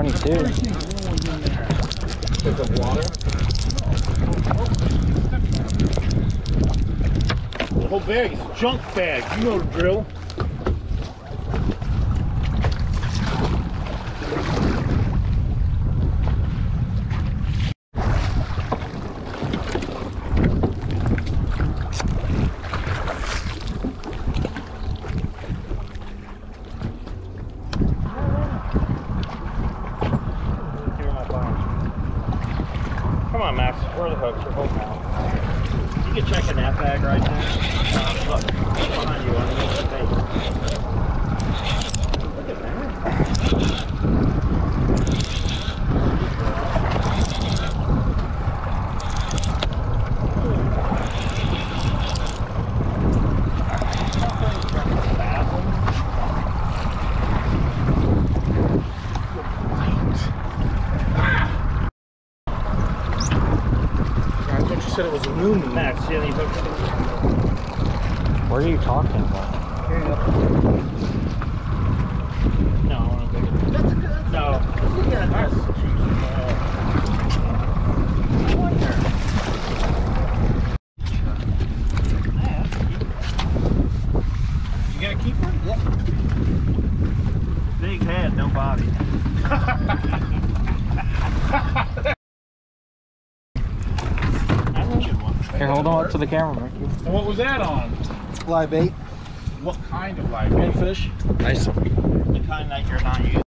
22. Whole bag is junk bag. You know the drill. Come on, Max. Where are the hooks? They're both out. You can check in that bag right there. Uh, look, behind you. Look at that. I thought you said it was a new Max, see? What are you talking about? No, I want to bigger. That's a good. No. Yeah, that's too. I wonder. You got a keeper? Yeah. Big head, no body. Here, hold on up to the camera, Ricky. And what was that on? Live bait. What kind of live bait? Goldfish. Nice. The kind that you're not using.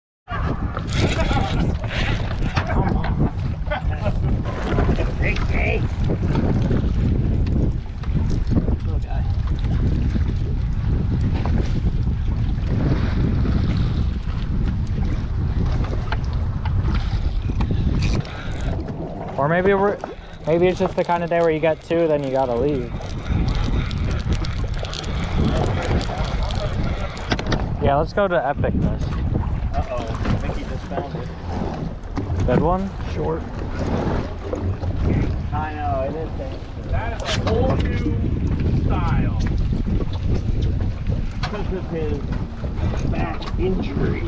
Big day. Little guy. Or maybe we're, maybe it's just the kind of day where you get two, then you gotta leave. Yeah, let's go to epicness. Uh-oh. I think he just found it. Good one. Short. I know, it is dangerous. That is a whole new style. Because of his back injury.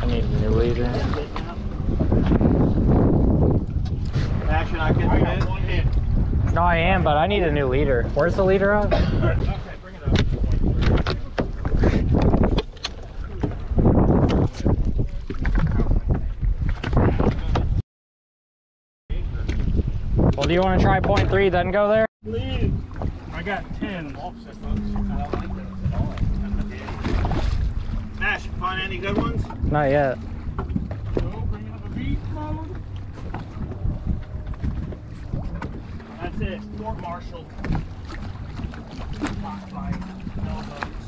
I need a new leader. Action, I can I do got it. hit. No, I am, but I need a new leader. Where's the leader at? Okay, bring it up. Well, do you want to try point three, then go there? Please. I got 10 offset hooks. I don't like those at all. Ash, you find any good ones? Not yet. So, bringing up a beast mode. That's it. Fort Marshall. Spotlight. No hooks.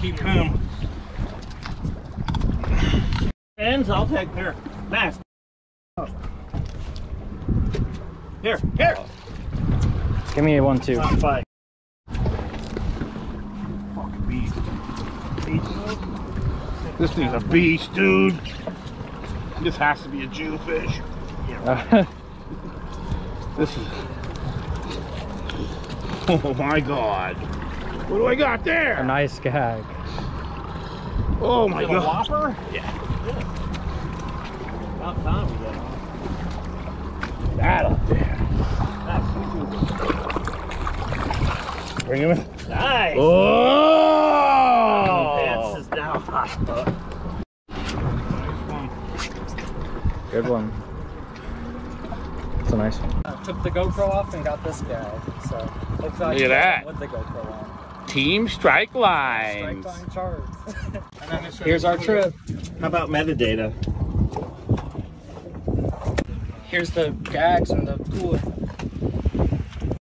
Keep him. Ends, I'll take here. Max. Here, here. Give me one, two. Top five. This thing's a beast, dude. This has to be a Jewfish. Uh, this is. Oh my god. What do I got there? a there? nice gag. Oh my Is it a god. whopper? Yeah. About time we got on. That up there. That's Bring him in. nice. Oh! This is now hot. Good one. It's a nice one. I took the GoPro off and got this gag, so hopefully I Look can at that. with the GoPro on. Team Strike Strikelines charts. Here's our trip. How about metadata? Here's the gags and the cooler.